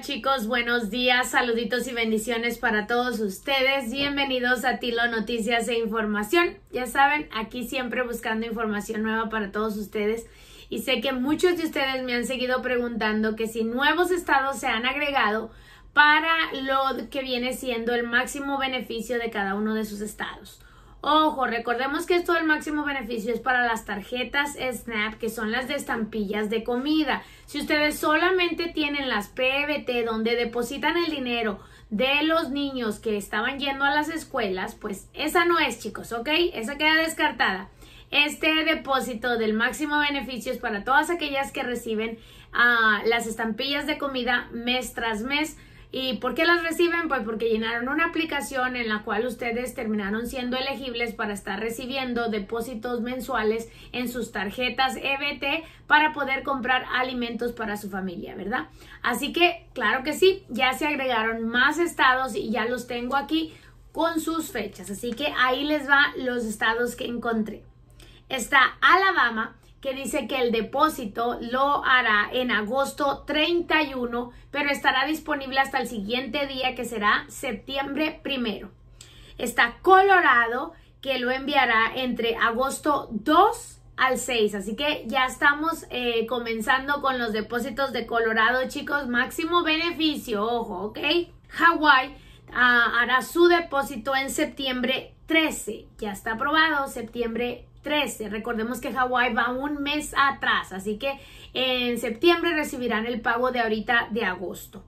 chicos, buenos días, saluditos y bendiciones para todos ustedes. Bienvenidos a Tilo Noticias e Información. Ya saben, aquí siempre buscando información nueva para todos ustedes. Y sé que muchos de ustedes me han seguido preguntando que si nuevos estados se han agregado para lo que viene siendo el máximo beneficio de cada uno de sus estados. Ojo, recordemos que esto del máximo beneficio es para las tarjetas SNAP, que son las de estampillas de comida. Si ustedes solamente tienen las PBT donde depositan el dinero de los niños que estaban yendo a las escuelas, pues esa no es, chicos, ¿ok? Esa queda descartada. Este depósito del máximo beneficio es para todas aquellas que reciben ah, las estampillas de comida mes tras mes ¿Y por qué las reciben? Pues porque llenaron una aplicación en la cual ustedes terminaron siendo elegibles para estar recibiendo depósitos mensuales en sus tarjetas EBT para poder comprar alimentos para su familia, ¿verdad? Así que, claro que sí, ya se agregaron más estados y ya los tengo aquí con sus fechas. Así que ahí les va los estados que encontré. Está Alabama, que dice que el depósito lo hará en agosto 31, pero estará disponible hasta el siguiente día que será septiembre primero. Está Colorado, que lo enviará entre agosto 2 al 6. Así que ya estamos eh, comenzando con los depósitos de Colorado, chicos. Máximo beneficio, ojo, ¿ok? Hawái ah, hará su depósito en septiembre 13. Ya está aprobado, septiembre 13. Recordemos que Hawái va un mes atrás, así que en septiembre recibirán el pago de ahorita de agosto.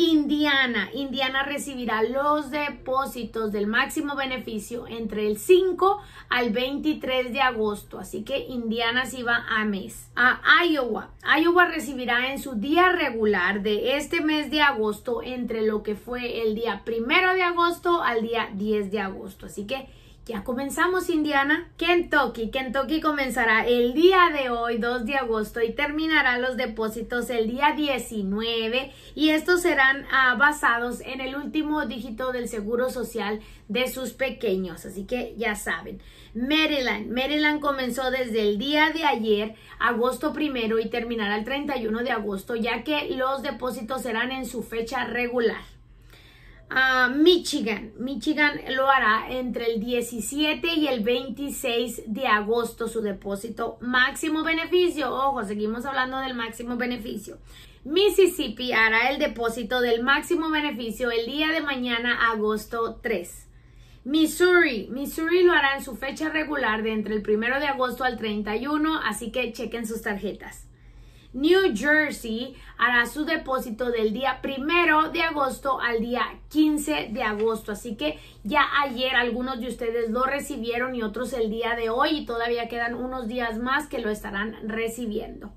Indiana, Indiana recibirá los depósitos del máximo beneficio entre el 5 al 23 de agosto, así que Indiana sí va a mes. A Iowa, Iowa recibirá en su día regular de este mes de agosto entre lo que fue el día primero de agosto al día 10 de agosto, así que ya comenzamos, Indiana. Kentucky. Kentucky comenzará el día de hoy, 2 de agosto, y terminará los depósitos el día 19. Y estos serán ah, basados en el último dígito del seguro social de sus pequeños. Así que ya saben. Maryland. Maryland comenzó desde el día de ayer, agosto primero, y terminará el 31 de agosto, ya que los depósitos serán en su fecha regular. Michigan. Michigan lo hará entre el 17 y el 26 de agosto su depósito máximo beneficio. Ojo, seguimos hablando del máximo beneficio. Mississippi hará el depósito del máximo beneficio el día de mañana, agosto 3. Missouri, Missouri lo hará en su fecha regular de entre el 1 de agosto al 31, así que chequen sus tarjetas. New Jersey hará su depósito del día primero de agosto al día 15 de agosto. Así que ya ayer algunos de ustedes lo recibieron y otros el día de hoy y todavía quedan unos días más que lo estarán recibiendo.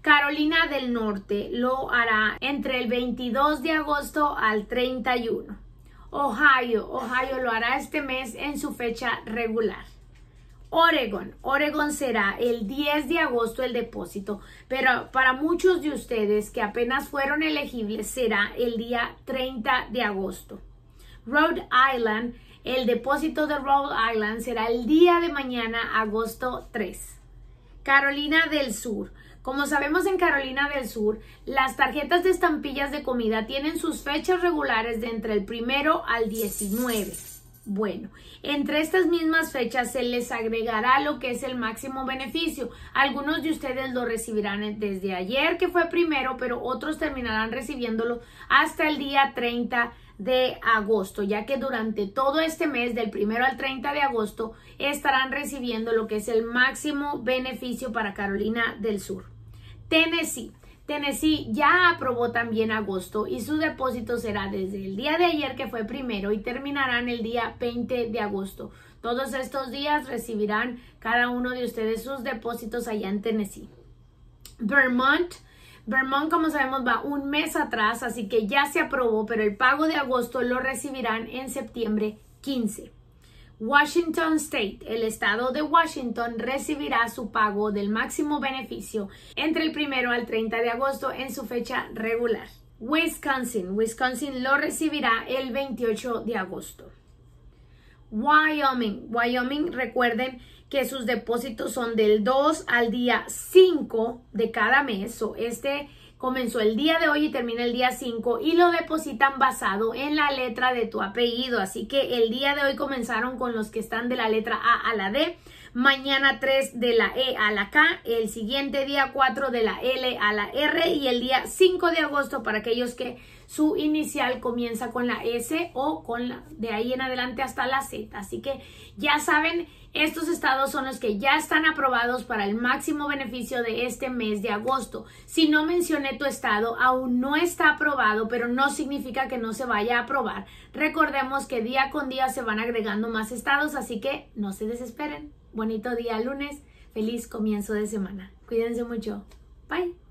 Carolina del Norte lo hará entre el 22 de agosto al 31. Ohio, Ohio lo hará este mes en su fecha regular. Oregon. Oregon será el 10 de agosto el depósito, pero para muchos de ustedes que apenas fueron elegibles será el día 30 de agosto. Rhode Island, el depósito de Rhode Island será el día de mañana, agosto 3. Carolina del Sur. Como sabemos en Carolina del Sur, las tarjetas de estampillas de comida tienen sus fechas regulares de entre el primero al 19. Bueno, entre estas mismas fechas se les agregará lo que es el máximo beneficio. Algunos de ustedes lo recibirán desde ayer, que fue primero, pero otros terminarán recibiéndolo hasta el día 30 de agosto, ya que durante todo este mes, del primero al 30 de agosto, estarán recibiendo lo que es el máximo beneficio para Carolina del Sur. Tennessee. Tennessee ya aprobó también agosto y su depósito será desde el día de ayer que fue primero y terminarán el día 20 de agosto. Todos estos días recibirán cada uno de ustedes sus depósitos allá en Tennessee. Vermont. Vermont, como sabemos, va un mes atrás, así que ya se aprobó, pero el pago de agosto lo recibirán en septiembre 15. Washington State, el estado de Washington, recibirá su pago del máximo beneficio entre el primero al 30 de agosto en su fecha regular. Wisconsin, Wisconsin lo recibirá el 28 de agosto. Wyoming, Wyoming, recuerden que sus depósitos son del 2 al día 5 de cada mes. o este comenzó el día de hoy y termina el día 5 y lo depositan basado en la letra de tu apellido. Así que el día de hoy comenzaron con los que están de la letra A a la D, mañana 3 de la E a la K, el siguiente día 4 de la L a la R y el día 5 de agosto para aquellos que su inicial comienza con la S o con la de ahí en adelante hasta la Z. Así que ya saben, estos estados son los que ya están aprobados para el máximo beneficio de este mes de agosto. Si no mencioné tu estado, aún no está aprobado, pero no significa que no se vaya a aprobar. Recordemos que día con día se van agregando más estados, así que no se desesperen. Bonito día lunes, feliz comienzo de semana. Cuídense mucho. Bye.